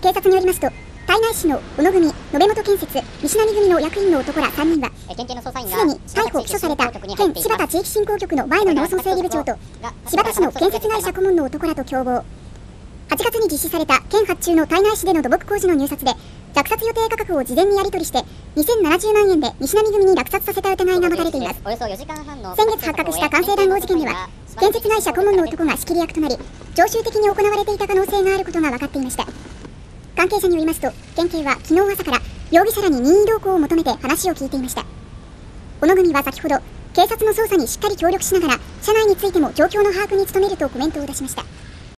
警察によりますと胎内市の小野組延本建設西成組の役員の男ら3人はすでに逮捕・起訴された県柴田地域振興局の前の農村整理部長と柴田市の建設会社顧問の男らと共謀。8月に実施された県発注の胎内市での土木工事の入札で落札予定価格を事前にやり取りして2070万円で西成組に落札させた疑いが持たれています。およそ4時間半の先月発覚した官製談合事件では建設会社顧問の男が仕切り役となり常習的に行われていた可能性があることが分かっていました関係者によりますと県警は昨日朝から容疑者らに任意同行を求めて話を聞いていました。小野組は先ほど警察の捜査にしっかり協力しながら車内についても状況の把握に努めるとコメントを出しました。